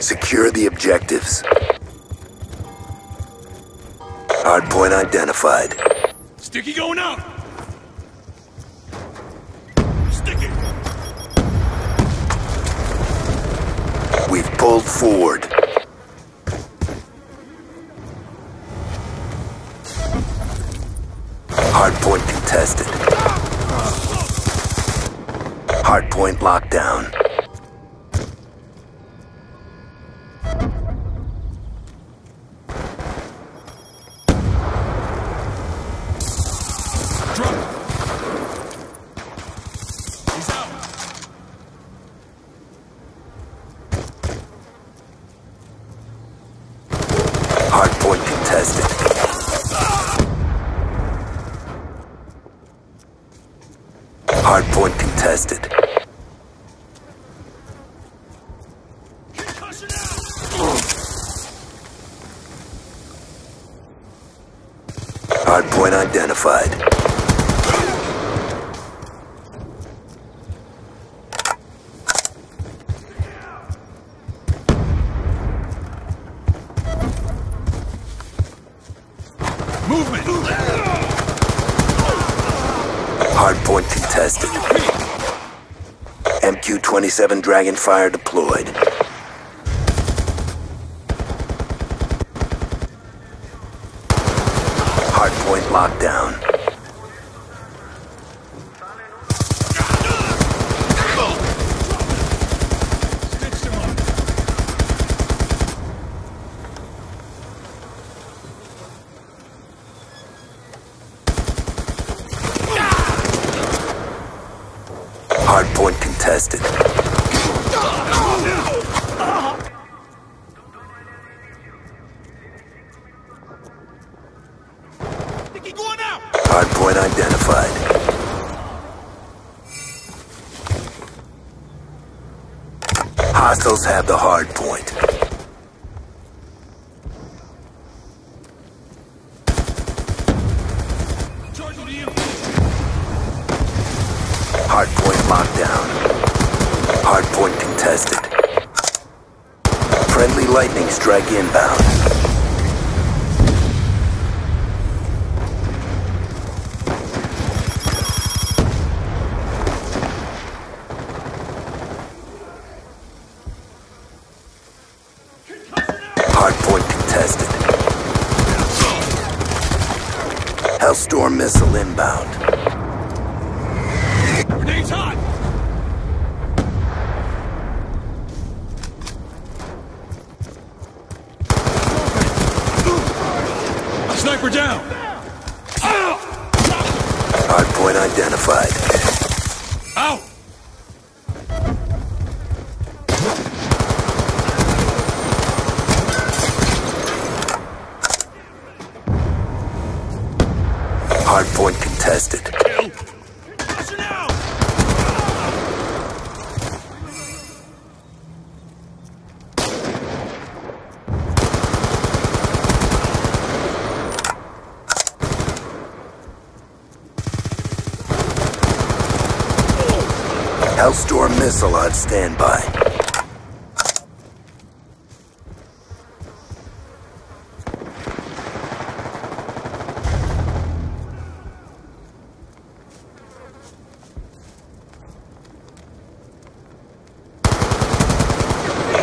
Secure the objectives. Hardpoint identified. Sticky going out! Sticky! We've pulled forward. Hardpoint contested. Hardpoint locked down. Drop! He's out! Hardpoint contested. Hardpoint contested. Hardpoint identified. Movement! Hardpoint contested. MQ-27 Dragonfire deployed. Hardpoint locked Hardpoint contested. Sticky going out! Hardpoint identified. Hostiles have the hardpoint. Charging Hardpoint locked down. Hardpoint contested. Friendly lightning strike inbound. Hardpoint contested. Hellstorm missile inbound. Grenades hot! Sniper down! Hardpoint identified. Out! Hardpoint contested. Hellstorm missile on standby.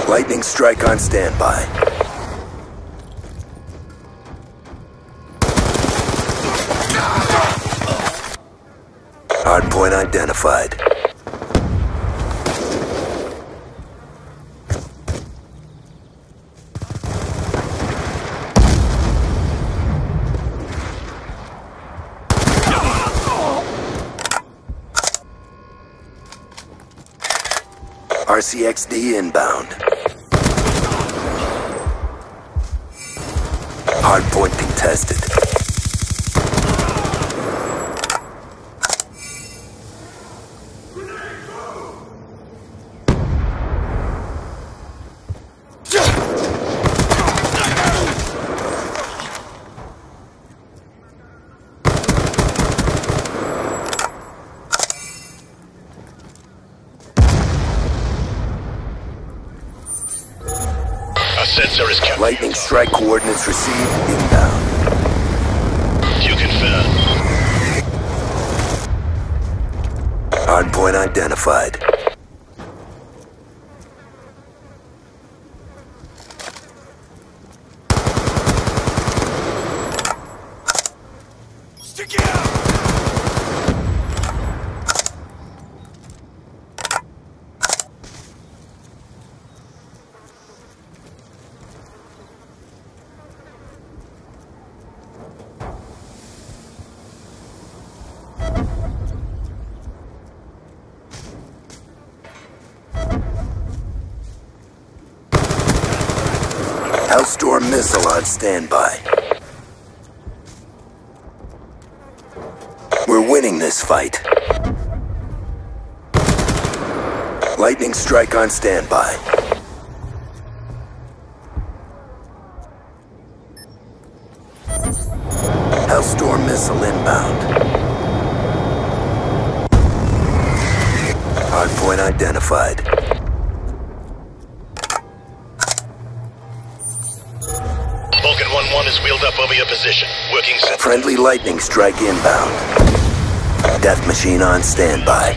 Lightning strike on standby. Hardpoint identified. RCXD inbound. Hardpoint contested. Lightning strike coordinates received. Inbound. You confirm. Hardpoint identified. Stick it out! Hellstorm missile on standby. We're winning this fight. Lightning strike on standby. Hellstorm missile inbound. Hardpoint identified. Vulcan 1-1 is wheeled up over your position. Working. Friendly lightning strike inbound. Death machine on standby.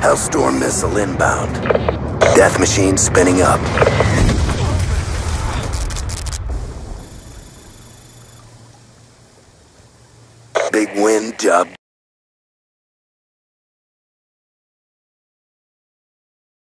Hellstorm missile inbound. Death machine spinning up.